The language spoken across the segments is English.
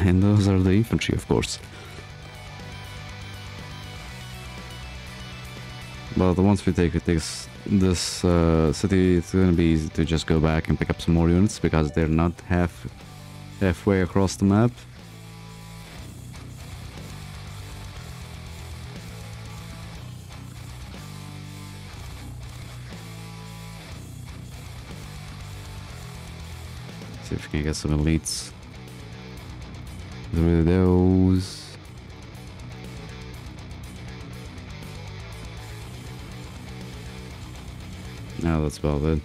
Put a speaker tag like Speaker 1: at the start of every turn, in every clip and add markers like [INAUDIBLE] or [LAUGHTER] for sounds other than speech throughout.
Speaker 1: and those are the infantry, of course. But once we take this this uh, city, it's gonna be easy to just go back and pick up some more units because they're not half halfway across the map. See if we can get some elites through those. No, that's about it.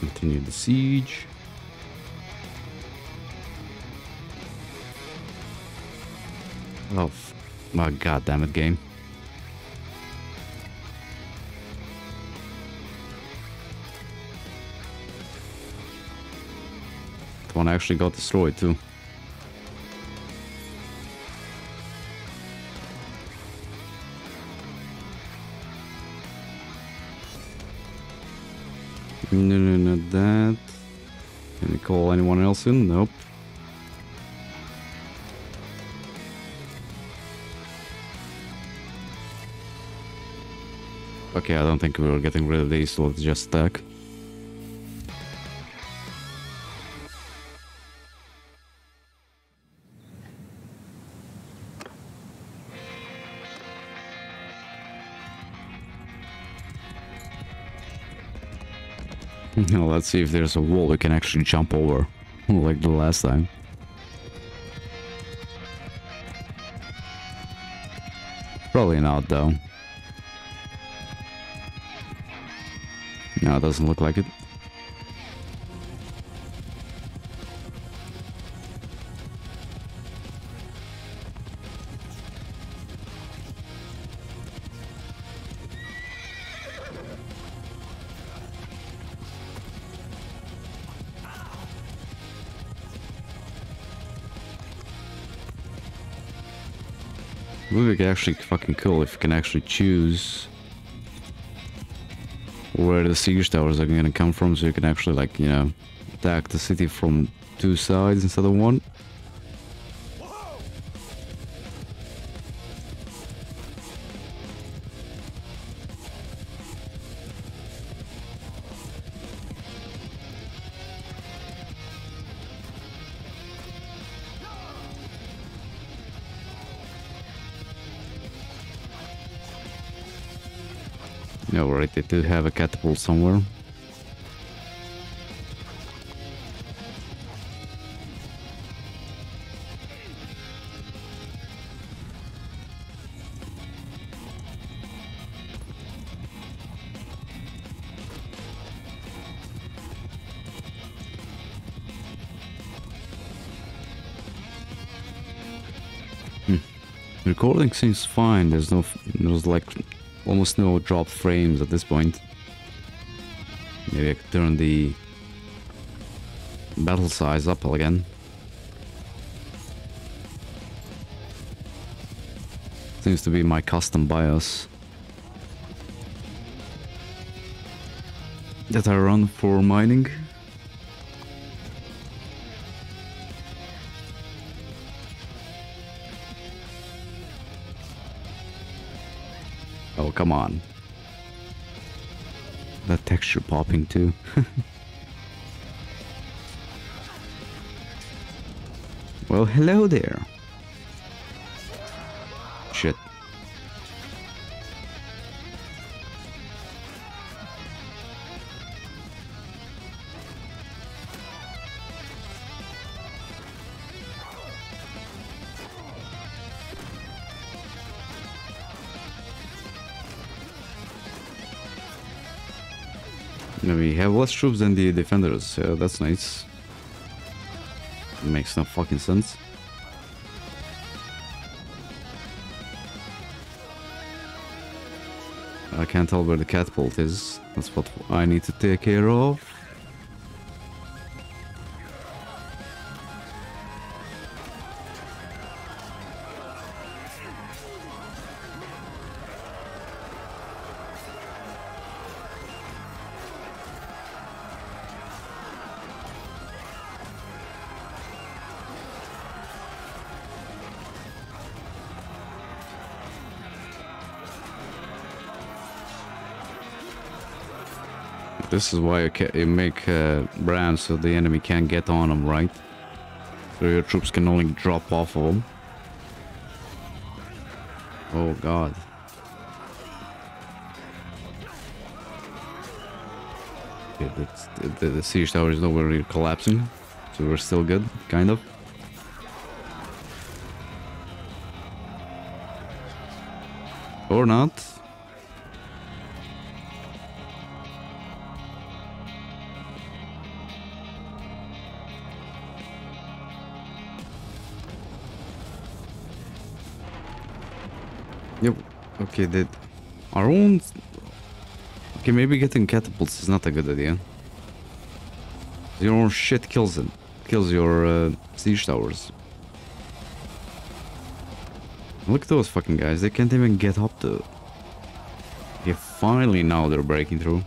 Speaker 1: Continue the siege. Oh, my god damn it, game. The one actually got destroyed too. No, no, not that. Can we call anyone else in? Nope. Okay, I don't think we were getting rid of these, so let's just stack. [LAUGHS] Let's see if there's a wall we can actually jump over, [LAUGHS] like the last time. Probably not, though. No, it doesn't look like it. Would be actually fucking cool if you can actually choose where the siege towers are gonna come from so you can actually like, you know, attack the city from two sides instead of one. They do have a catapult somewhere. Hmm. Recording seems fine. There's no, there's like almost no drop frames at this point. Maybe I could turn the battle size up again. Seems to be my custom BIOS. That I run for mining. Oh, come on. That texture popping too. [LAUGHS] well, hello there. Less troops than the defenders. Yeah, that's nice. Makes no fucking sense. I can't tell where the catapult is. That's what I need to take care of. This is why you, you make uh, brands so the enemy can't get on them, right? So your troops can only drop off of them. Oh god. The, the, the siege tower is nowhere near collapsing, so we're still good, kind of. Or not. Okay, that our own. Okay, maybe getting catapults is not a good idea. Your own shit kills them, kills your uh, siege towers. Look at those fucking guys. They can't even get up to. Okay, finally now they're breaking through.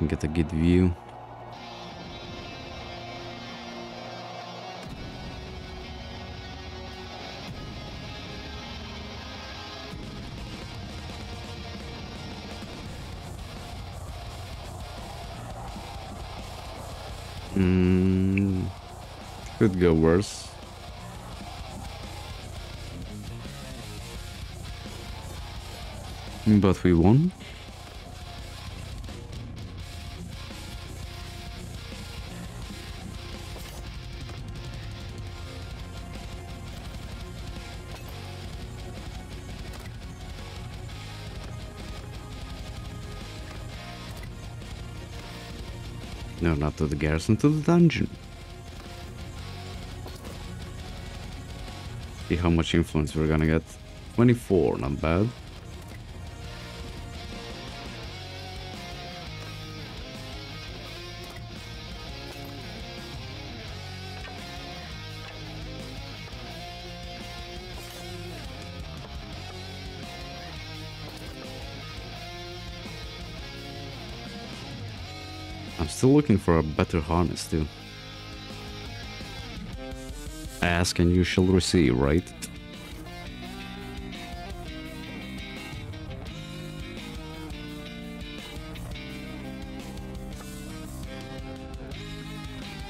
Speaker 1: Let get a good view. Mm, could go worse. But we won. Not to the garrison, to the dungeon. See how much influence we're gonna get. 24, not bad. Still looking for a better harness too. Ask and you shall receive, right?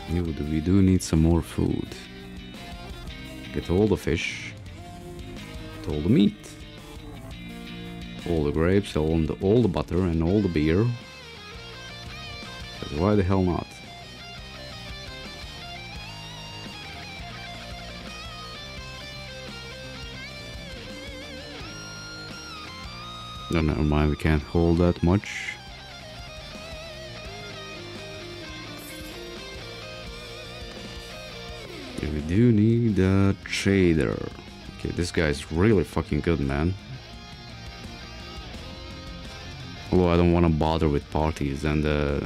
Speaker 1: We do need some more food. Get all the fish. Get all the meat. All the grapes, all the, all the butter and all the beer. Why the hell not? No, never mind, we can't hold that much. Yeah, we do need a trader. Okay, this guy's really fucking good, man. Although I don't want to bother with parties and uh,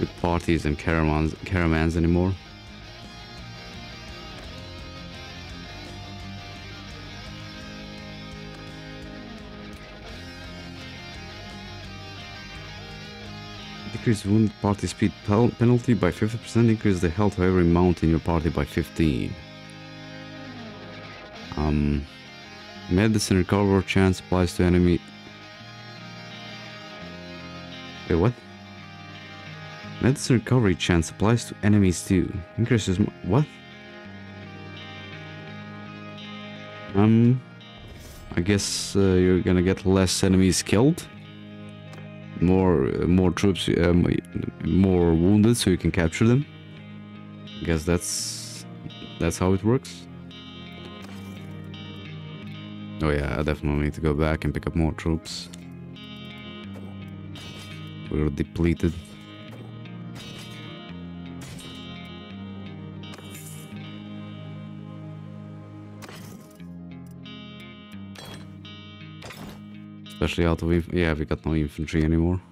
Speaker 1: with parties and caravans, caravans anymore. Decrease wound party speed penalty by 50%. Increase the health of every mount in your party by 15. Um, medicine recover chance applies to enemy. Wait, what? Medicine recovery chance applies to enemies too. Increases. What? Um, I guess uh, you're gonna get less enemies killed. More, uh, more troops, um, more wounded, so you can capture them. I guess that's that's how it works. Oh yeah, I definitely need to go back and pick up more troops. We're depleted. Especially out of yeah, we got no infantry anymore.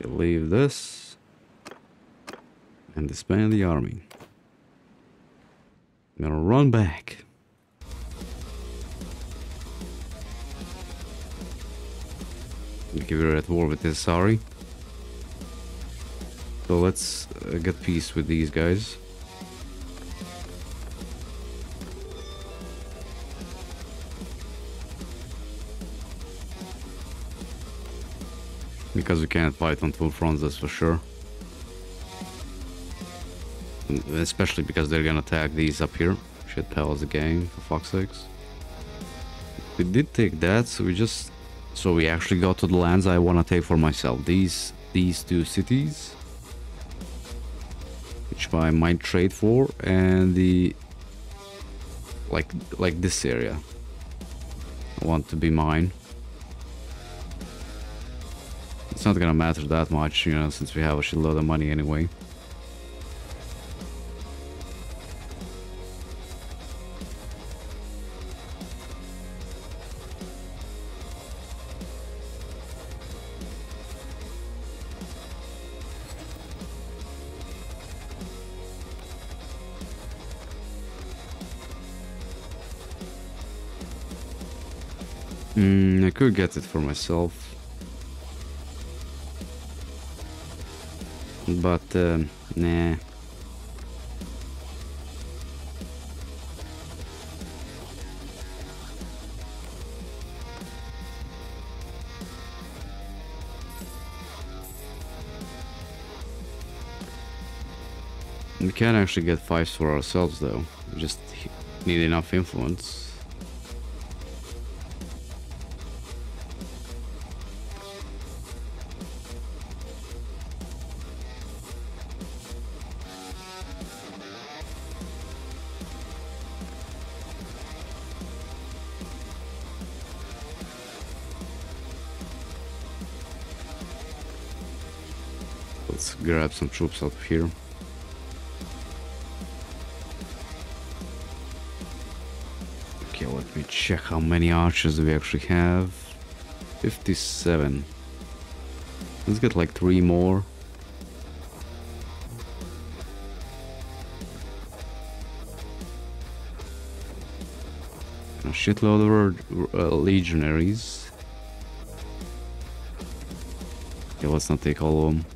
Speaker 1: Okay, leave this and disband the army. I'm gonna run back. Okay, we're at war with this sorry. So let's uh, get peace with these guys. Because we can't fight on two fronts, that's for sure. Especially because they're gonna attack these up here. Shit pals again, for fuck's sakes. We did take that, so we just... So we actually got to the lands I want to take for myself. These these two cities. Which I might trade for, and the... Like, like this area. I want to be mine. It's not gonna matter that much, you know, since we have a shitload of money anyway. Mm, I could get it for myself. But, um, nah. We can actually get fives for ourselves though. We just need enough influence. Some troops up here. Okay, let me check how many archers we actually have. 57. Let's get like three more. A shitload of uh, legionaries. Okay, let's not take all of them.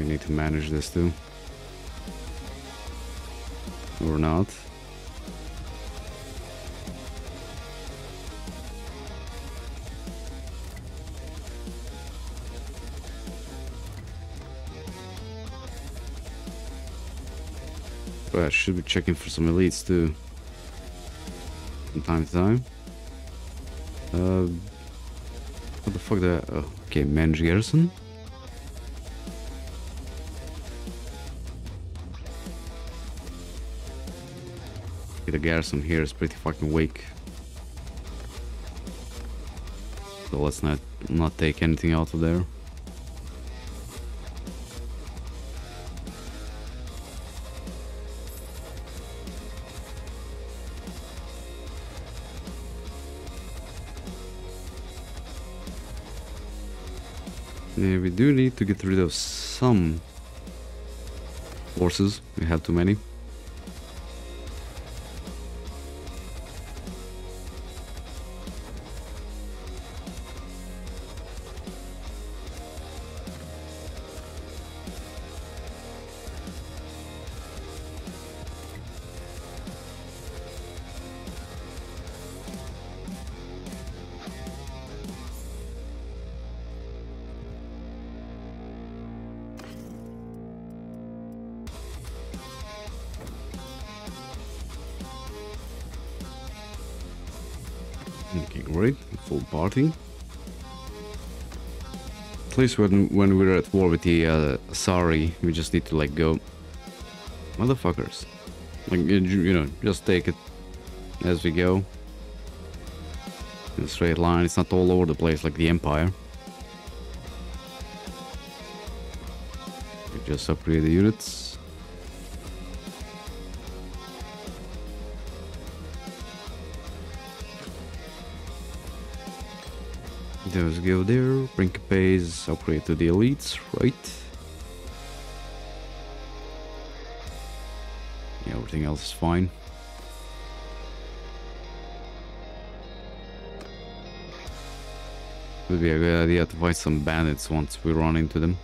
Speaker 1: We need to manage this too. Or not. But I should be checking for some elites too. From time to time. Uh, what the fuck that? Oh, okay, manage garrison. The garrison here is pretty fucking weak. So let's not not take anything out of there. Yeah, we do need to get rid of some forces. We have too many. Least when when we're at war with the uh, Sari, we just need to like go, motherfuckers. Like you know, just take it as we go. In a straight line. It's not all over the place like the Empire. We just upgrade the units. Just go there, bring a pace, upgrade to the elites, right? Yeah, everything else is fine. Would be a good idea to fight some bandits once we run into them.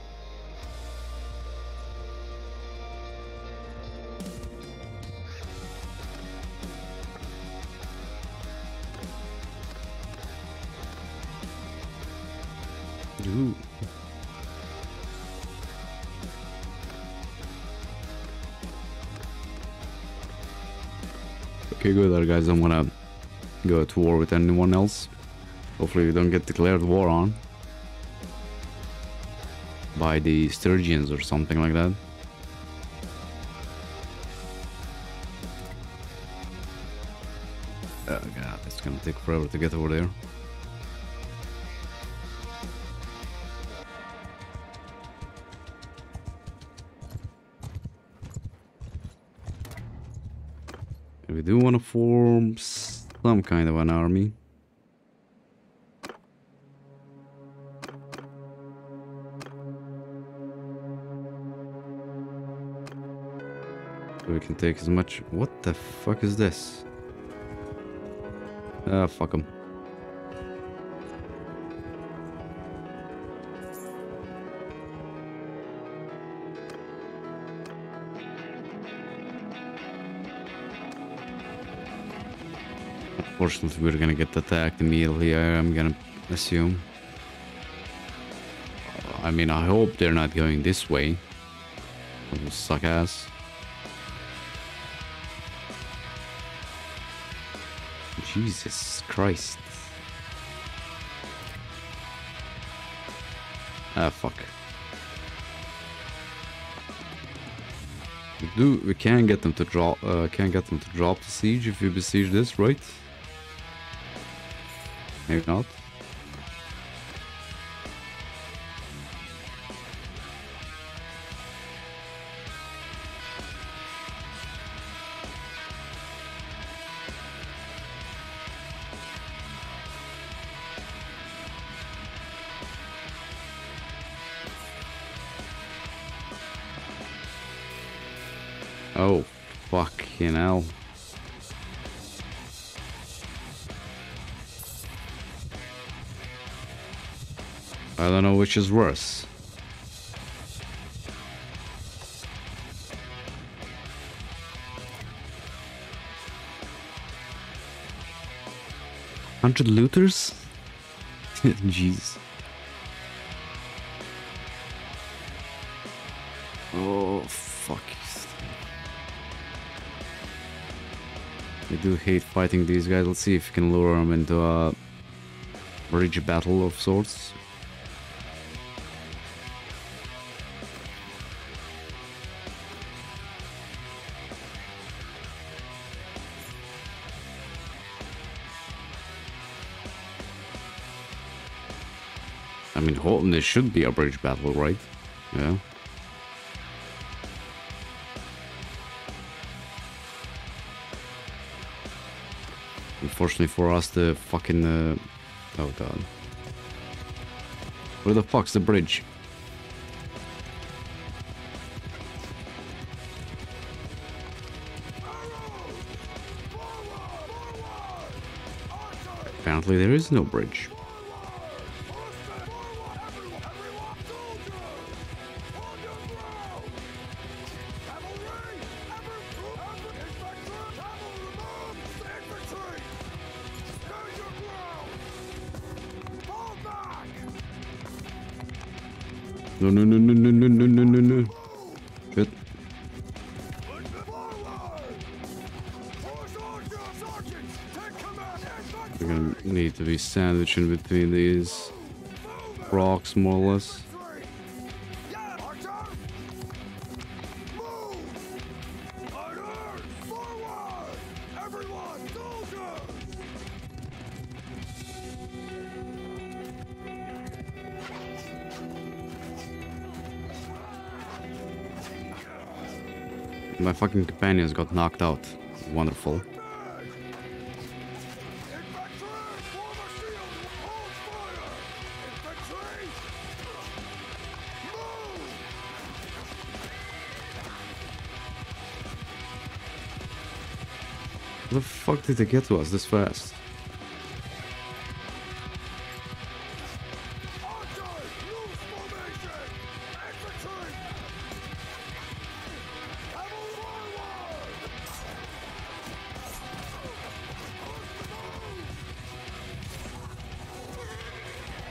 Speaker 1: Guys don't wanna go to war with anyone else. Hopefully we don't get declared war on. By the Sturgians or something like that. Oh god, it's gonna take forever to get over there. Kind of an army. So we can take as much... What the fuck is this? Ah, fuck them. Unfortunately, we're gonna get attacked immediately, I'm gonna assume. I mean, I hope they're not going this way. Will suck ass. Jesus Christ. Ah, fuck. We do we can get them to drop uh, can get them to drop the siege if you besiege this, right? Maybe not. Which is worse. Hundred looters? [LAUGHS] Jeez. Oh, fuck. I do hate fighting these guys. Let's see if we can lure them into a bridge battle of sorts. Holton, there should be a bridge battle, right? Yeah. Unfortunately for us, the fucking... Uh... Oh god. Where the fuck's the bridge? Apparently there is no bridge. Be between these rocks, more or less. My fucking companions got knocked out. Wonderful. fuck did they get to us this fast?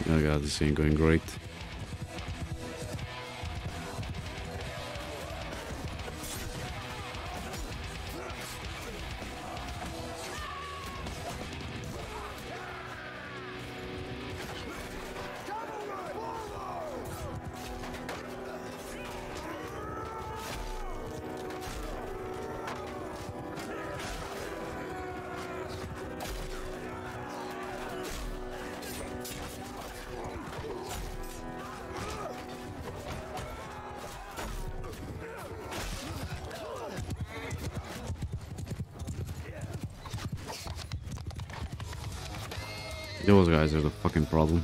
Speaker 1: Oh god, this ain't going great. Fucking problem.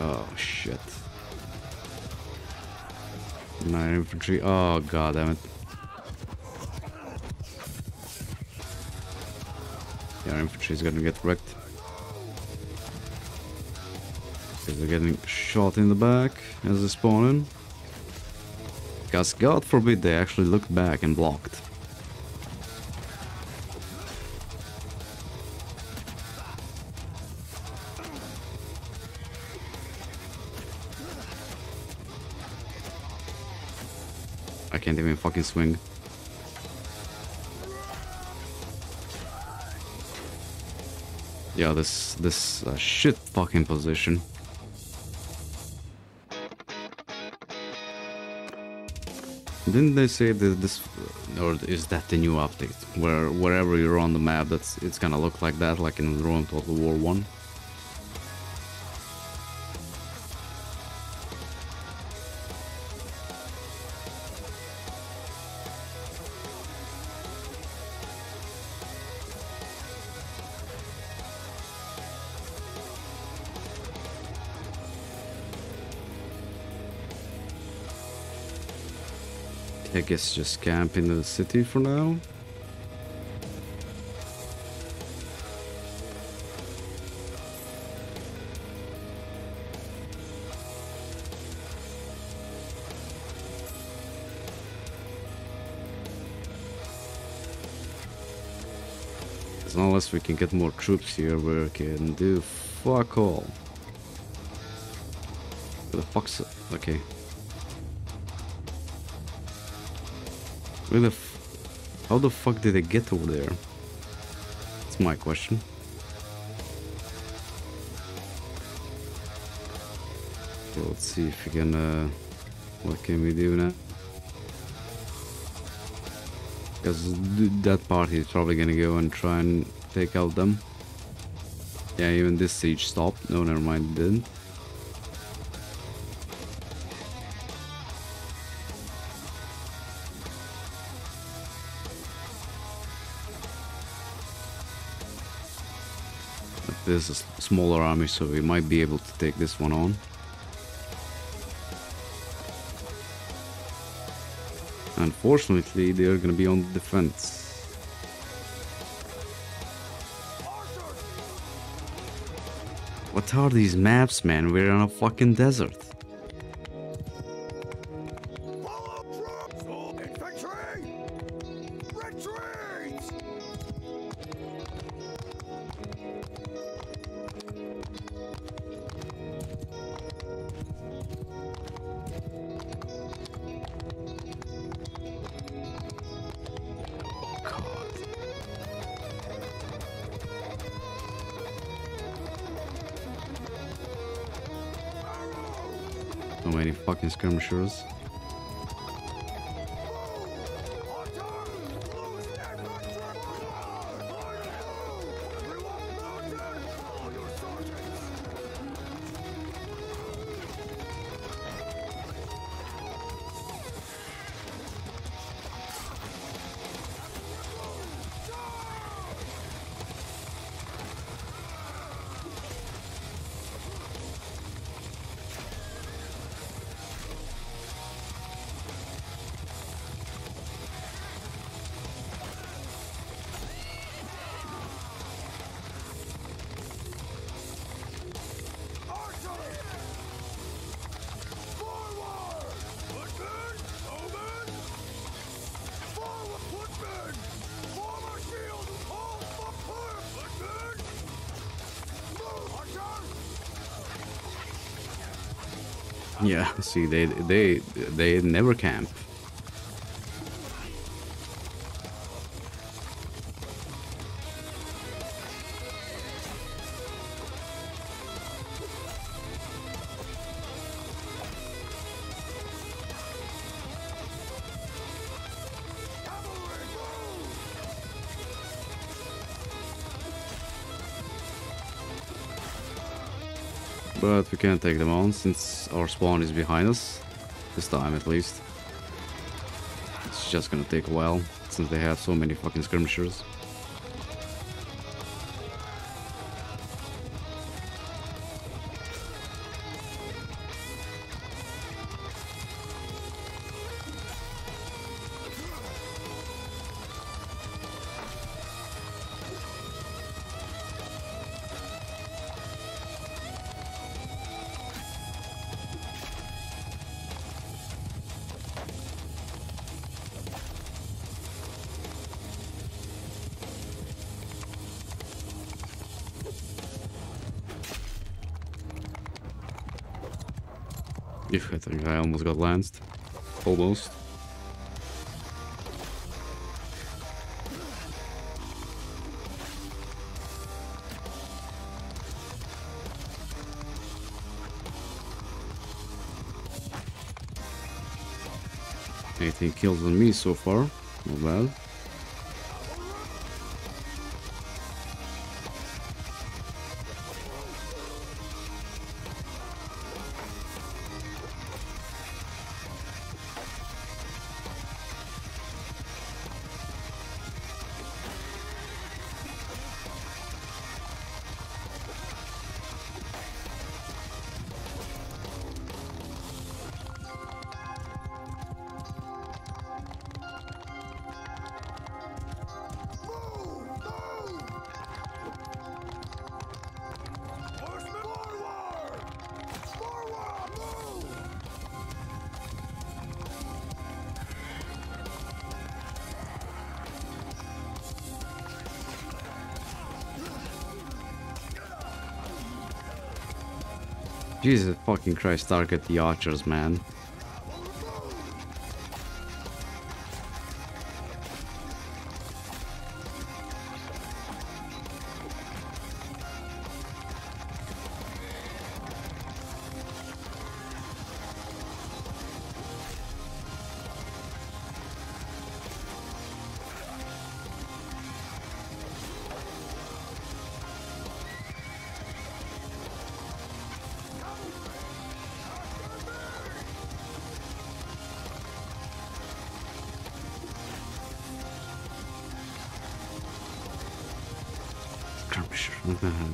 Speaker 1: Oh shit. Nine infantry. Oh god damn it. Yeah, infantry is gonna get wrecked. Because they're getting shot in the back as they spawn in. Because god forbid they actually looked back and blocked. Fucking swing. Yeah, this this uh, shit fucking position. Didn't they say that this, or is that the new update? Where wherever you're on the map, that's it's gonna look like that, like in Rome Total War One. I guess just camp in the city for now. Unless we can get more troops here, we can do fuck all. The fuck's... Okay. Where the How the fuck did they get over there? That's my question. So let's see if we can, uh, what can we do now? Because that party is probably gonna go and try and take out them. Yeah, even this siege stopped. No, never mind, it didn't. This is a smaller army, so we might be able to take this one on. Unfortunately, they're gonna be on the defense. What are these maps, man? We're in a fucking desert. Fucking skirmishers. Yeah, see, they they they never camp. But we can't take them on since our spawn is behind us. This time at least. It's just gonna take a while since they have so many fucking skirmishers. Think I almost got lanced. Almost. Eighteen kills on me so far. Not bad. Jesus fucking Christ, target the archers, man.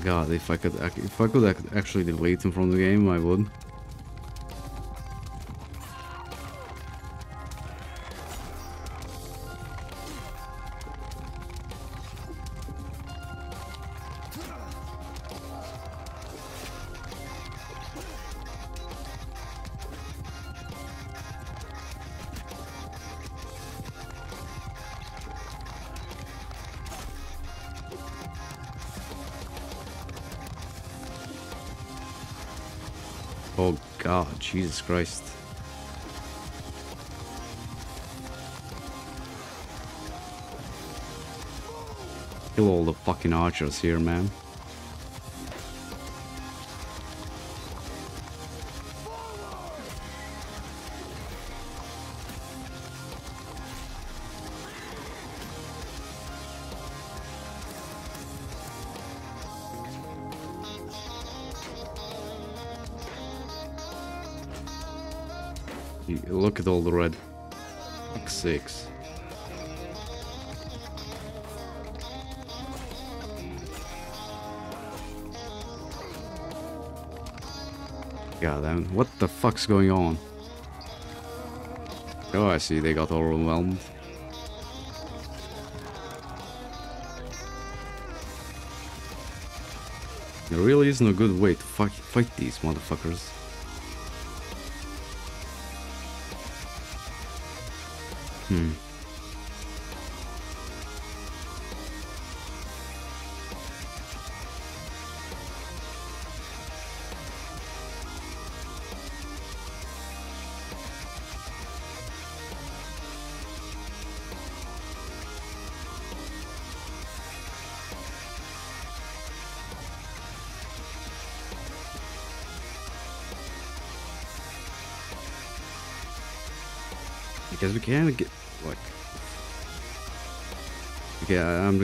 Speaker 1: God, if I could, if I could actually delete him from the game, I would. Jesus Christ. Kill all the fucking archers here, man. Look at all the red. Like six. God damn, what the fuck's going on? Oh, I see, they got overwhelmed. There really isn't a good way to fight, fight these motherfuckers. Hmm.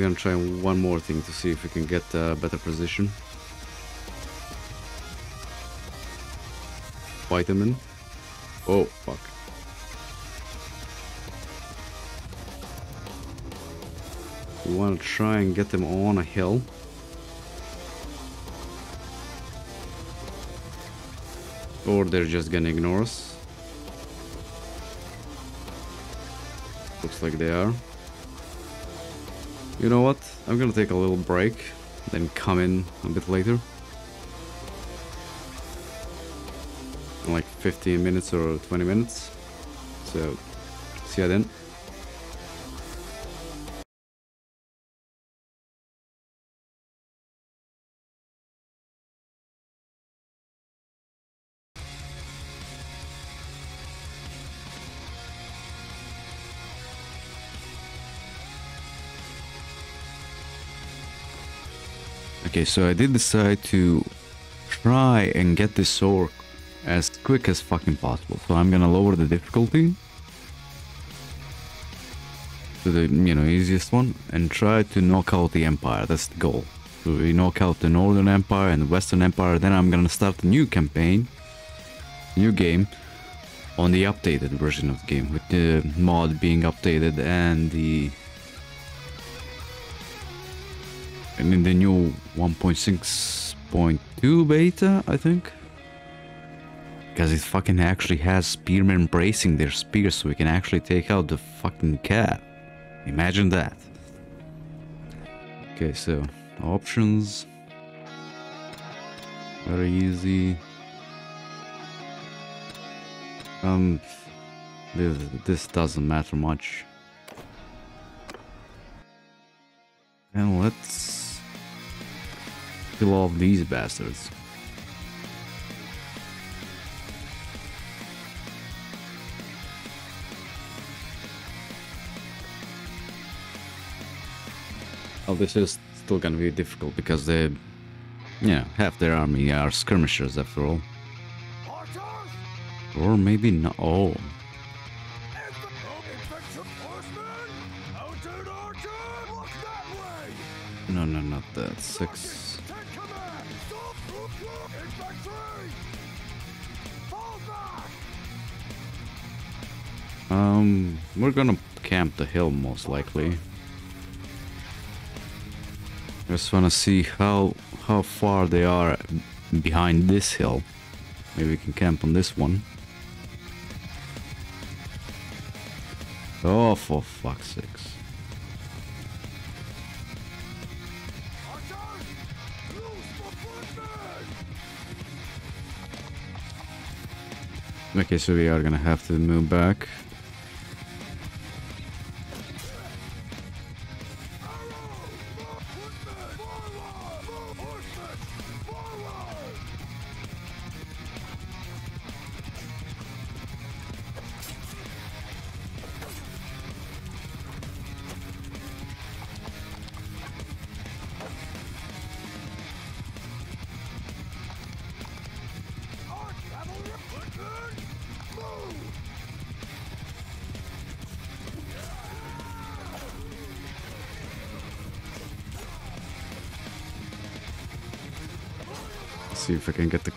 Speaker 1: Gonna try one more thing to see if we can get a better position. Vitamin. Oh fuck. We wanna try and get them on a hill. Or they're just gonna ignore us. Looks like they are. You know what? I'm gonna take a little break, then come in a bit later. In like 15 minutes or 20 minutes. So, see you then. Okay, so I did decide to try and get this sword as quick as fucking possible. So I'm gonna lower the difficulty to the you know easiest one and try to knock out the Empire. That's the goal. So we knock out the Northern Empire and the Western Empire. Then I'm gonna start a new campaign, new game on the updated version of the game with the mod being updated and the and in the new 1.6.2 beta, I think. Because it fucking actually has spearmen bracing their spears so we can actually take out the fucking cat. Imagine that. Okay, so options. Very easy. Um, this, this doesn't matter much. And let's kill off these bastards. Oh, this is still gonna be difficult because they, yeah, half their army are skirmishers after all. Or maybe not. Oh, no, no, not that. Six. Um, we're gonna camp the hill most likely. Just wanna see how how far they are behind this hill. Maybe we can camp on this one. Oh, for fuck's
Speaker 2: footmen!
Speaker 1: Okay, so we are gonna have to move back.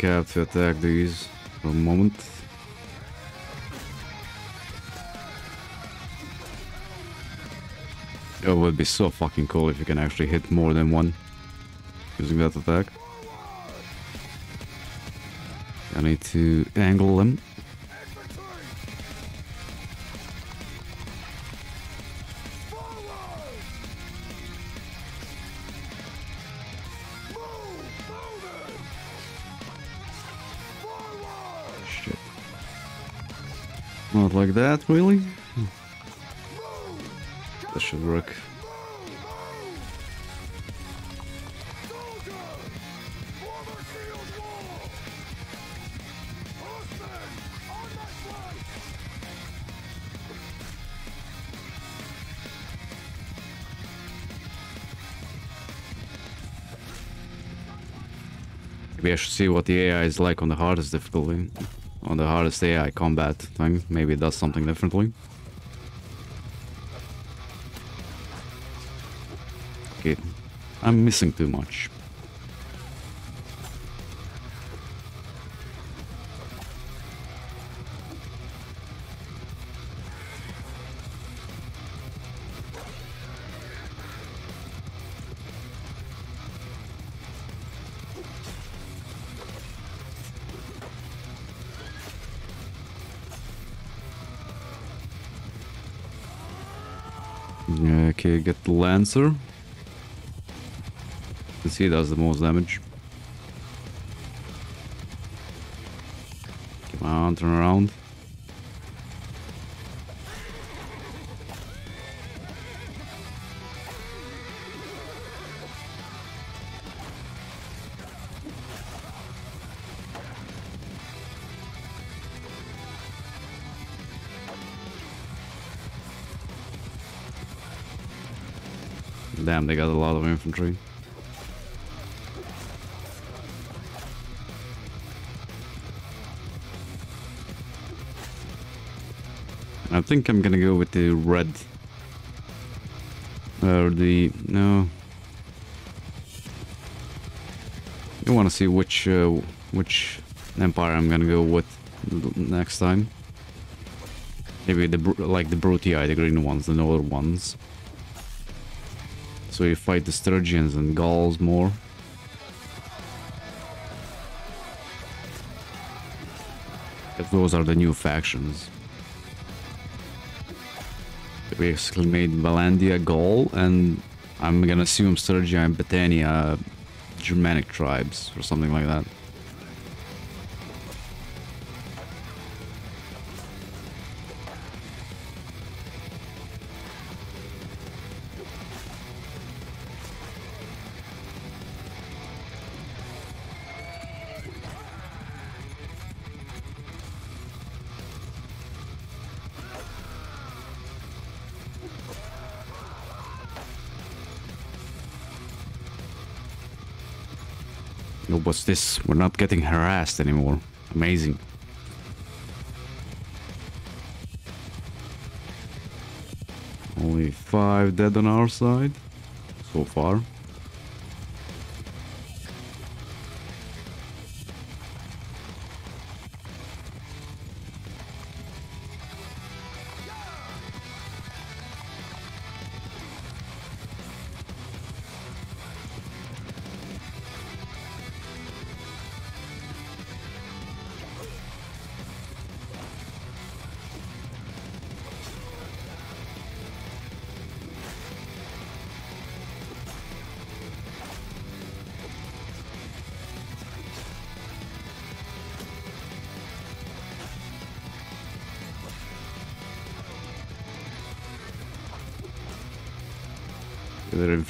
Speaker 1: Cab to attack these for a moment. It would be so fucking cool if you can actually hit more than one using that attack. I need to angle them. Maybe I should see what the AI is like on the hardest difficulty. On the hardest AI combat thing. Maybe it does something differently. Okay. I'm missing too much. Get the Lancer. See it does the most damage. Come on, turn around. Damn, they got a lot of infantry. I think I'm gonna go with the red. Or the... no. I wanna see which, uh, which empire I'm gonna go with next time. Maybe the, like the Brutii, the green ones, the northern ones. So you fight the Sturgians and Gauls more. But those are the new factions. We basically made Valandia Gaul, and I'm gonna assume Sturgia and Battania Germanic tribes or something like that. What's this? We're not getting harassed anymore. Amazing. Only five dead on our side so far.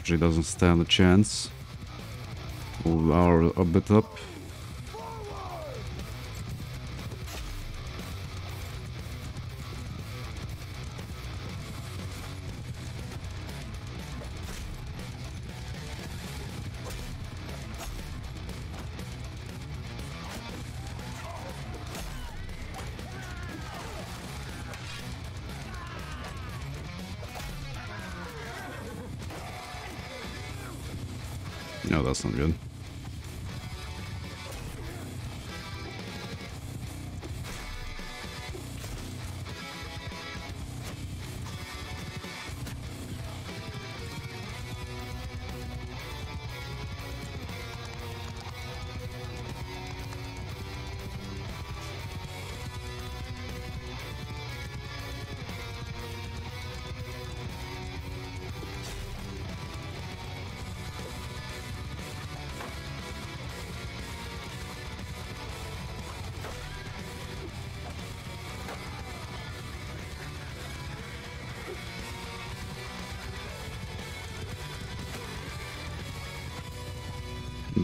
Speaker 1: Their doesn't stand a chance. Move our a bit up.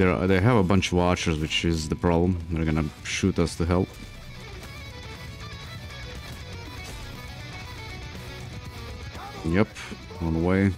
Speaker 1: Are, they have a bunch of archers, which is the problem. They're gonna shoot us to help. Yep, on the way.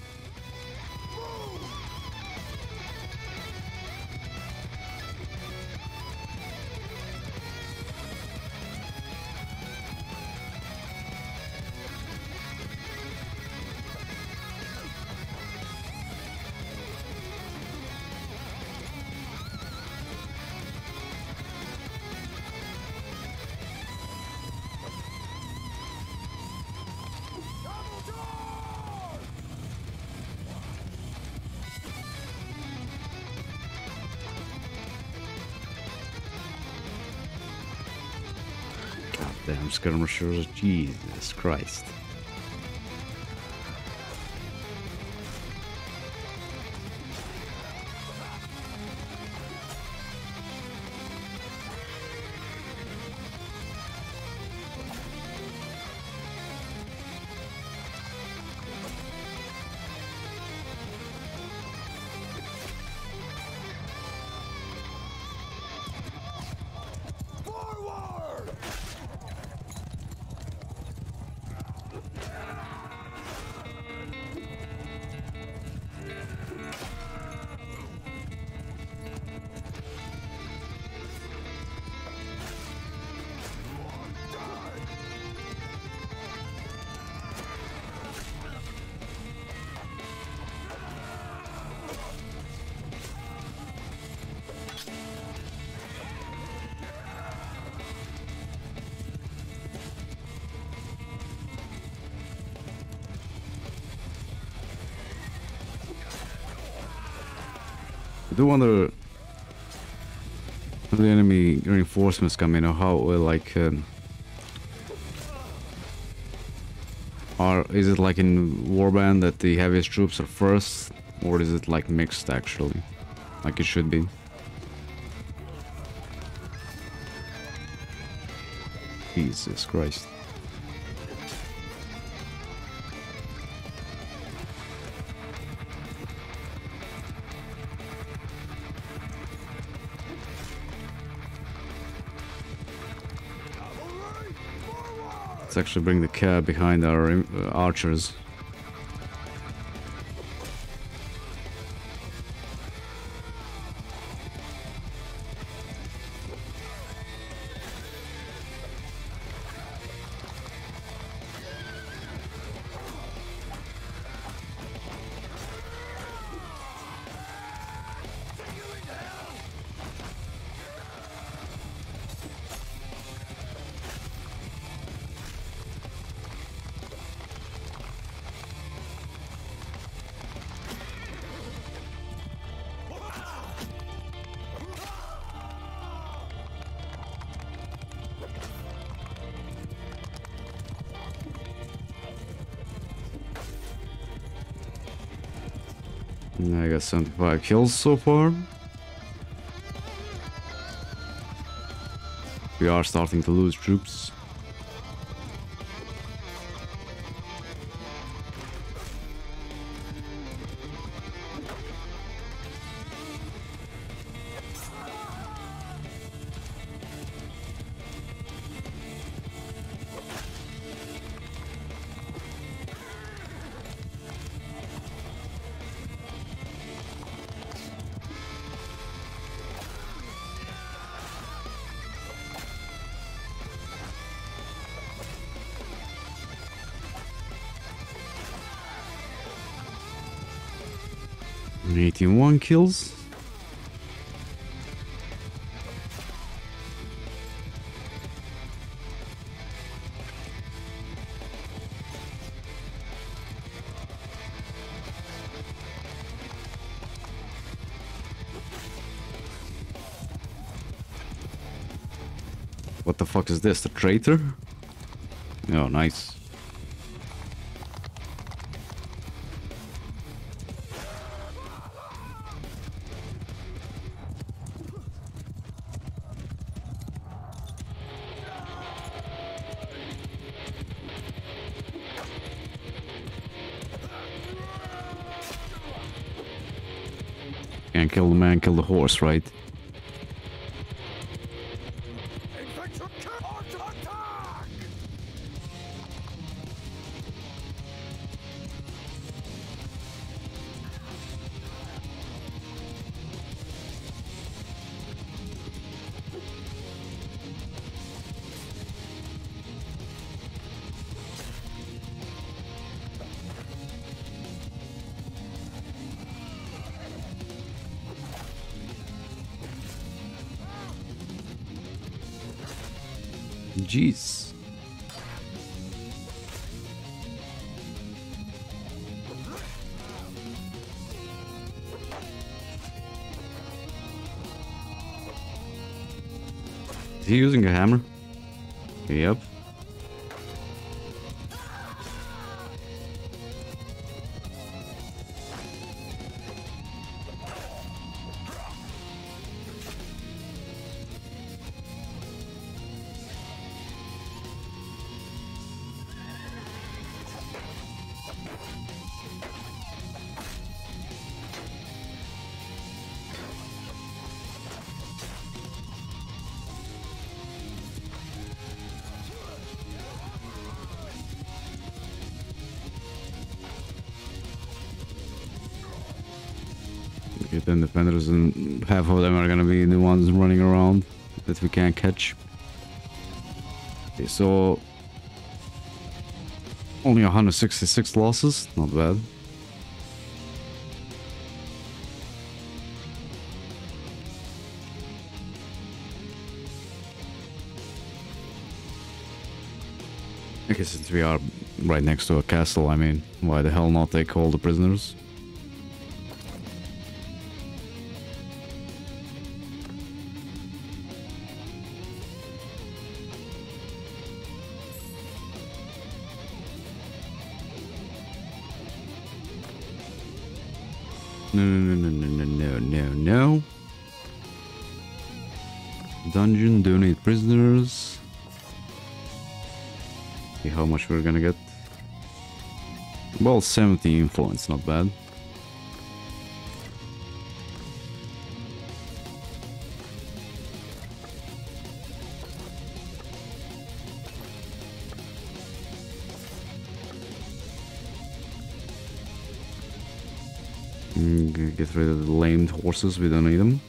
Speaker 1: Damn skirmishers, Jesus Christ. Do wonder the enemy reinforcements come in or how like um, are is it like in Warband that the heaviest troops are first or is it like mixed actually? Like it should be. Jesus Christ let's actually bring the cav behind our uh, archers 75 kills so far. We are starting to lose troops. Kills. What the fuck is this? The traitor? Oh, nice. Horse, right? Jeez. Is he using a hammer? Them defenders and half of them are gonna be the ones running around that we can't catch. Okay, so only 166 losses, not bad. I guess since we are right next to a castle, I mean, why the hell not take all the prisoners? Well, 70 influence, not bad. Mm, Get rid of the lamed horses, we don't need them.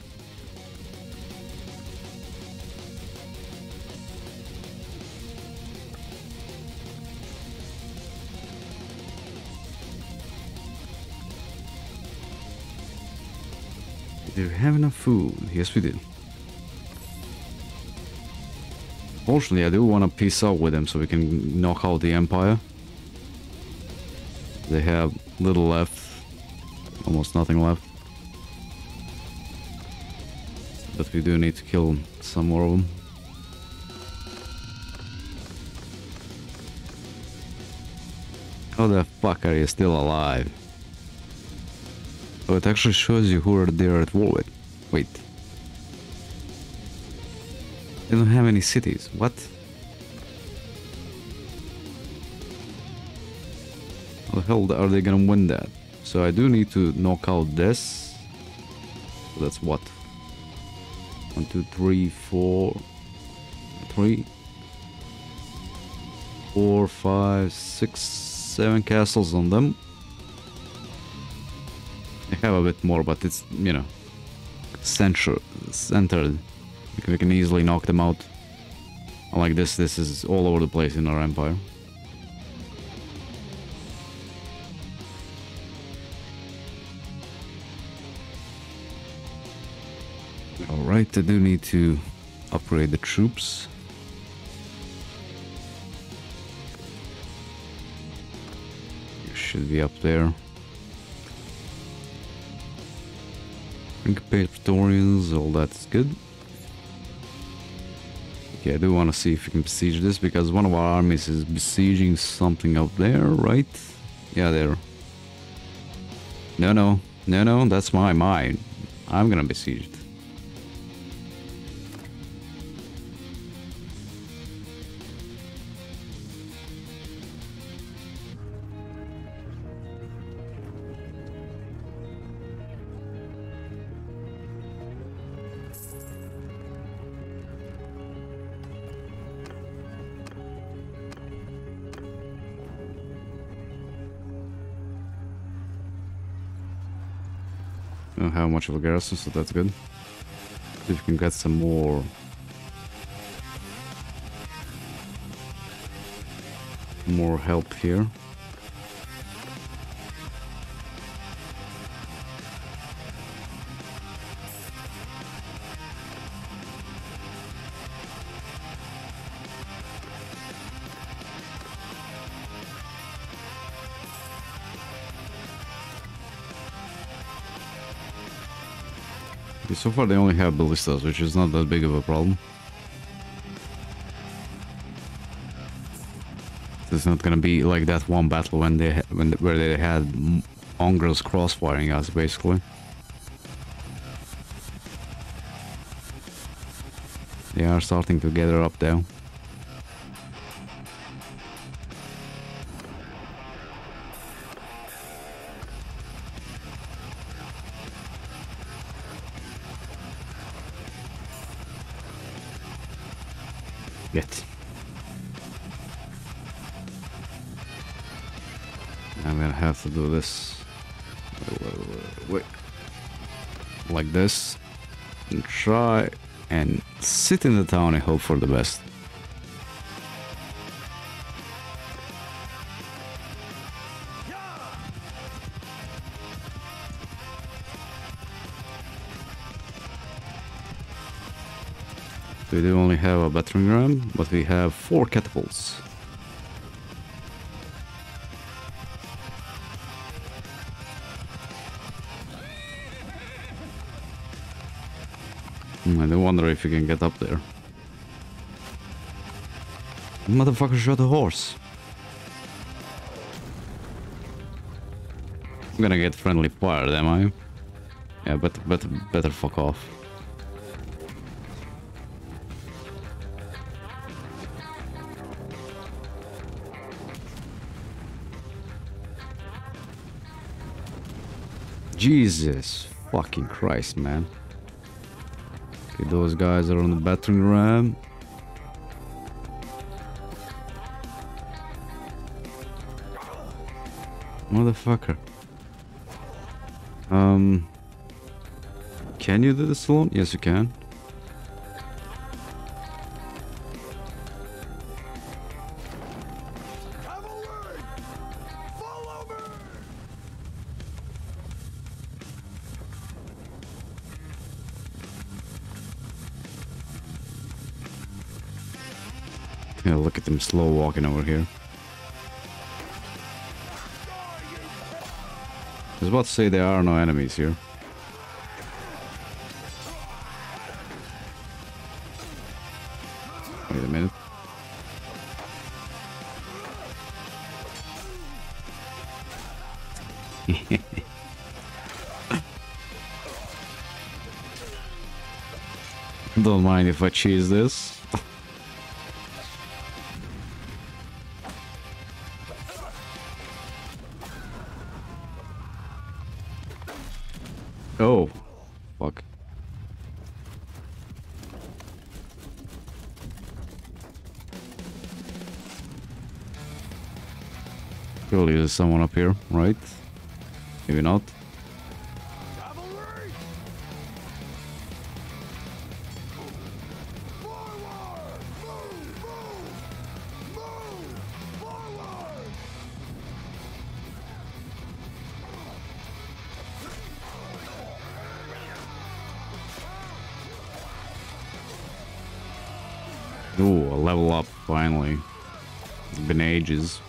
Speaker 1: Food? Yes, we did. Fortunately, I do want to peace out with them so we can knock out the Empire. They have little left. Almost nothing left. But we do need to kill some more of them. How the fuck are you still alive? Oh, it actually shows you who are there at war with. Wait. They don't have any cities. What? How the hell are they gonna win that? So I do need to knock out this. So that's what? One, two, three, four, three, four, five, six, seven castles on them. I have a bit more, but it's, you know, center, centered. We can, easily knock them out. Like this, this is all over the place in our empire. Alright, I do need to upgrade the troops. You should be up there. Incapacitated Praetorians, all that's good. Okay, I do want to see if we can besiege this because one of our armies is besieging something up there, right? Yeah, there. No, no, no, no, that's my mine. I'm gonna besiege it. Don't have much of a garrison, so that's good. If we can get some more. More help here. So far they only have ballistas, which is not that big of a problem. It's not gonna be like that one battle when they when where they had mangonels crossfiring us, basically. They are starting to gather up though. Sit in the town and hope for the best. We do only have a battering ram, but we have four catapults. Mm, I do wonder if you can get up there. Motherfucker shot a horse. I'm gonna get friendly fired, am I? Yeah, but better, better fuck off. Jesus fucking Christ, man. Okay, those guys are on the battering ram. Motherfucker. Um. Can you do this alone? Yes, you can. Slow walking over here. I was about to say there are no enemies here. Wait a minute. [LAUGHS] Don't mind if I cheese this. Oh, fuck. Surely there's someone up here, right? Maybe not. Ages.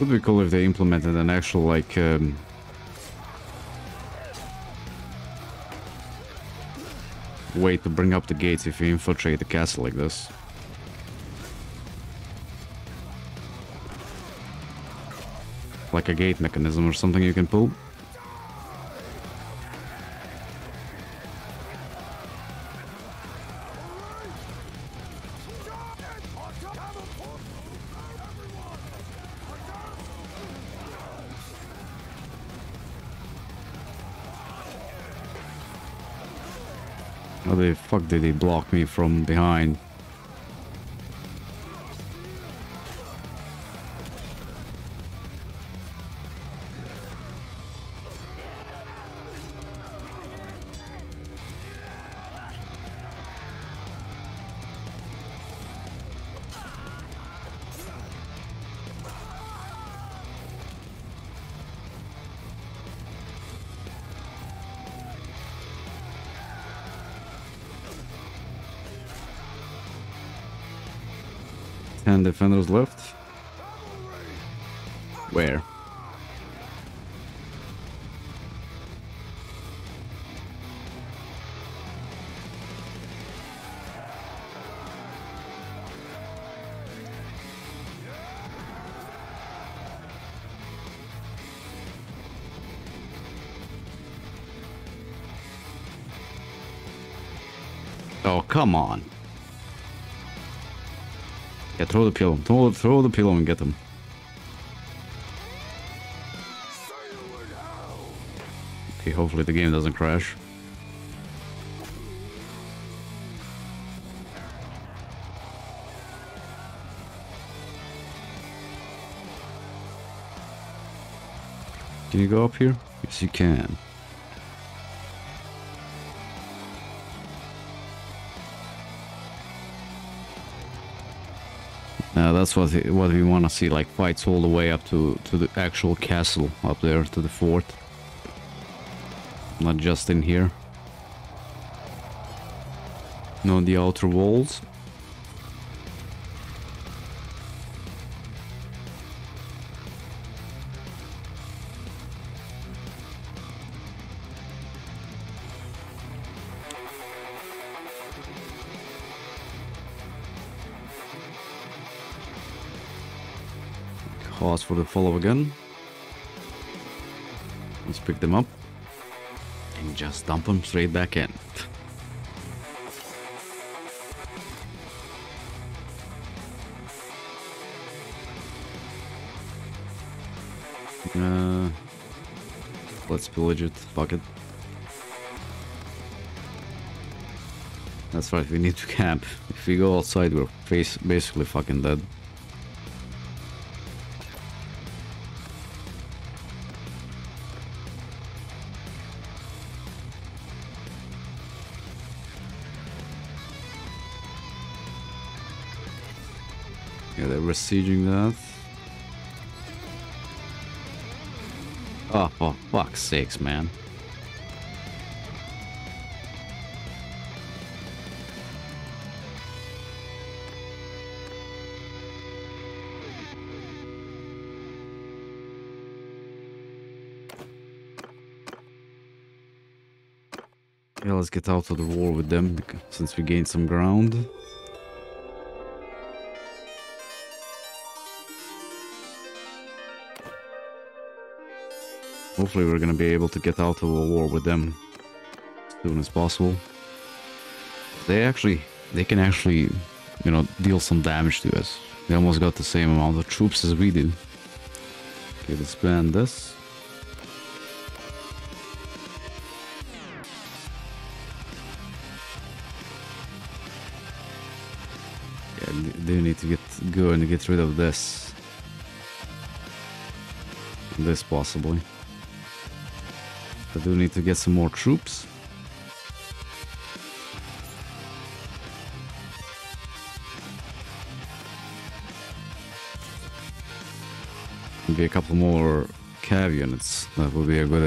Speaker 1: Would be cool if they implemented an actual, like, um, way to bring up the gates if you infiltrate the castle like this. Like a gate mechanism or something you can pull. Did he block me from behind? Ten defenders left. Where? Oh, come on. Yeah, throw the pillow. Throw, throw the pillow and get them. Okay, hopefully the game doesn't crash. Can you go up here? Yes, you can. That's what what we want to see, like fights all the way up to to the actual castle up there, to the fort. Not just in here. No, the outer walls. For the follow again. Let's pick them up. And just dump them straight back in. Uh, let's pillage it. Fuck it. That's right, we need to camp. If we go outside, we're face basically fucking dead. Besieging that. Oh, for fuck's sakes, man. Yeah, let's get out of the war with them since we gained some ground. Hopefully we're gonna be able to get out of a war with them as soon as possible. They actually, they can actually, you know, deal some damage to us. They almost got the same amount of troops as we do. Okay, let's ban this. Yeah, I do need to get go and get rid of this. This possibly. I do need to get some more troops. Maybe a couple more cav units. That would be a good